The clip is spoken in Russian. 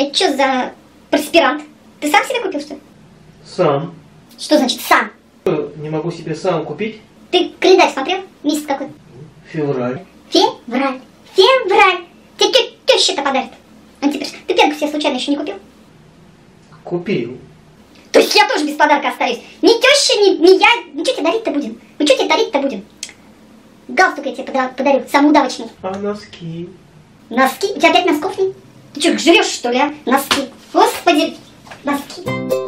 Это что за проспирант? Ты сам себе купил, что ли? Сам. Что значит сам? Не могу себе сам купить. Ты календарь смотрел? Месяц какой? Февраль. Февраль. Февраль. Тебе теща-то подарит. Он теперь... Ты пенку себе случайно еще не купил? Купил. То есть я тоже без подарка остаюсь. Ни теща, ни, ни я. Ну что тебе дарить-то будем? Ну что тебе дарить-то будем? Галстук я тебе пода- подарю, самый удавочный. А носки? Носки? У тебя опять носков нет? Ты что, жрешь что ли, а? Носки. Господи, носки.